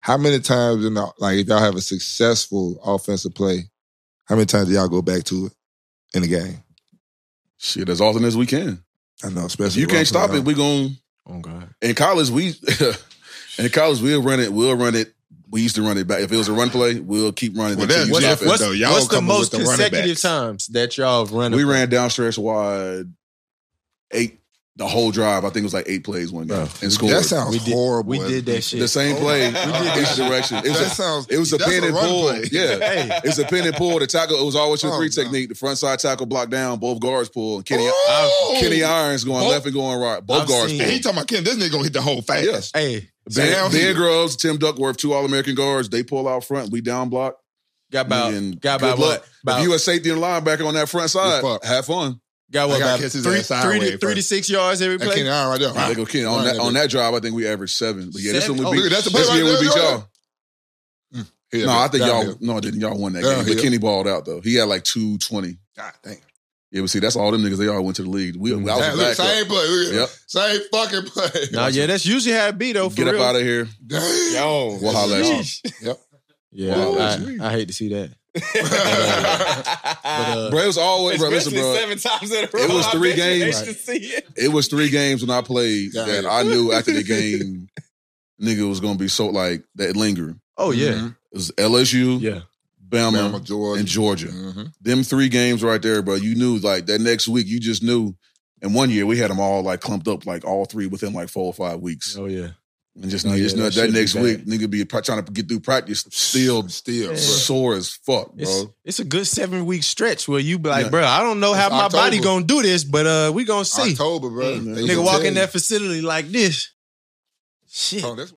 How many times in the, like if y'all have a successful offensive play, how many times do y'all go back to it in the game? Shit, as often as we can. I know, If especially you can't stop it, we gon' Oh God. in college we in college we'll run it. We'll run it. We used to run it back. If it was a run play, we'll keep running. Well, until that's What's- it. What's, though. Y'all what's the coming with most the consecutive times that y'all have run? We ran down stretch wide eight the whole drive. I think it was like eight plays one game and scored. That sounds We did- horrible. we did that shit. the same Oh play. we did each direction. It was That a, sounds. it was a that's pin and pull. play. Yeah. Hey, It's a pin and pull. The tackle, it was always your Oh, three no. technique. The front side tackle block down, both guards pull. And Kenny, Oh! Kenny Irons going Both- left and going right. Both I've guards seen pull. he talking about Ken. This nigga gonna hit the hole fast. Yes. hey, Ben, Down ben here. Grubbs, Tim Duckworth, two All American guards. They pull out front. We down block. got about And got good about what? About if you a safety and linebacker on that front side, have fun. Got what? I gotta About catch his three, three, to, three to six yards every play. Kenny Iron right there. They go Kenny. On Right, that on that drive, I think we averaged seven. But yeah, this Seven? one Oh, we beat. that's the play this right year we there, beat y'all. Yeah, No, I think y'all. downhill. No, didn't y'all won that Downhill. game? But Kenny balled out though. He had like two twenty. God damn. Yeah, but see, that's all them niggas. They all went to the league. We, I was Damn, a Mm-hmm. look, same play. Yep. Same fucking play. Nah, yeah, that's usually how it be though. For Get up out of here. Damn. Yo, We'll holler at you. Sheesh. Yep. Yeah, Well, I, sweet. I hate to see that. But, uh, Bro, it was always bro. Listen, bro. seven times in a row. It was three games. hate to see it. It was three games when I played Yeah, that yeah. I knew after the game, nigga was gonna be so like that lingering. Oh yeah, Mhm. It was LSU, yeah. Bama, Bama, Georgia. and Georgia. Mhm. Them three games right there, bro. You knew like that next week. You just knew. And one year we had them all like clumped up, like all three within like four or five weeks. Oh yeah. And just, Oh, nigga, yeah, just know that that, next week, nigga be trying to get through practice, still Still, bro. sore as fuck, bro. It's, it's a good seven week stretch where you be like, Yeah. bro, I don't know how It's my body gonna do this, but uh, we gonna see. October, bro. Nigga walk in that facility like this. Shit. Oh,